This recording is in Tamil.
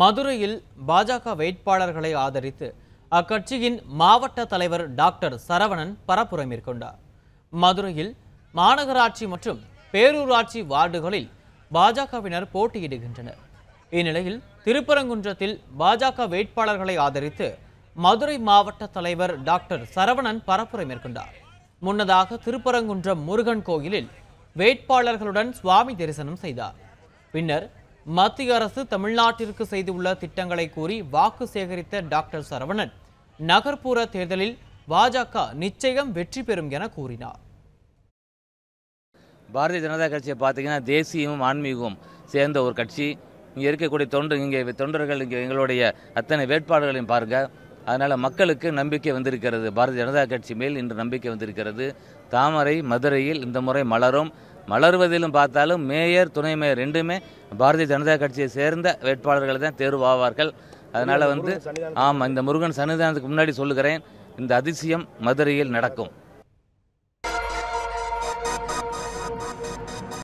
மதுரையில் பாஜக வேட்பாளர்களை ஆதரித்து அக்கட்சியின் மாவட்ட தலைவர் டாக்டர் சரவணன் பரப்புரை மேற்கொண்டார். மதுரையில் மாநகராட்சி மற்றும் பேரூராட்சி வார்டுகளில் பாஜகவினர் போட்டியிடுகின்றனர். இந்நிலையில் திருப்பரங்குன்றத்தில் பாஜக வேட்பாளர்களை ஆதரித்து மதுரை மாவட்ட தலைவர் டாக்டர் சரவணன் பரப்புரை மேற்கொண்டார். முன்னதாக திருப்பரங்குன்றம் முருகன் கோயிலில் வேட்பாளர்களுடன் சுவாமி தரிசனம் செய்தார். பின்னர் மத்திய அரசு தமிழ்நாட்டிற்கு செய்துள்ள திட்டங்களை கூறி வாக்கு சேகரித்த டாக்டர் சரவணன் நகர்ப்புற தேர்தலில் பாஜக நிச்சயம் வெற்றி பெறும் என கூறினார். பாரதிய ஜனதா கட்சியை பார்த்தீங்கன்னா தேசியமும் ஆன்மீகமும் சேர்ந்த ஒரு கட்சி. இங்கே இருக்கக்கூடிய தொண்டு இங்கே தொண்டர்கள் இங்கே எங்களுடைய அத்தனை வேட்பாளர்களையும் பாருங்க. அதனால் மக்களுக்கு நம்பிக்கை வந்திருக்கிறது. பாரதிய ஜனதா கட்சி மேல் இன்று நம்பிக்கை வந்திருக்கிறது. தாமரை மதுரையில் இந்த முறை மலரும். மலர்வதிலும் பார்த்தாலும் மேயர் துணை மேயர் ரெண்டுமே பாரதிய ஜனதா கட்சியை சேர்ந்த வேட்பாளர்கள் தான் தேர்வாவார்கள். அதனால் வந்து ஆமாம் இந்த முருகன் சன்னிதானத்துக்கு முன்னாடி சொல்லுகிறேன் இந்த அதிசயம் மதுரையில் நடக்கும்.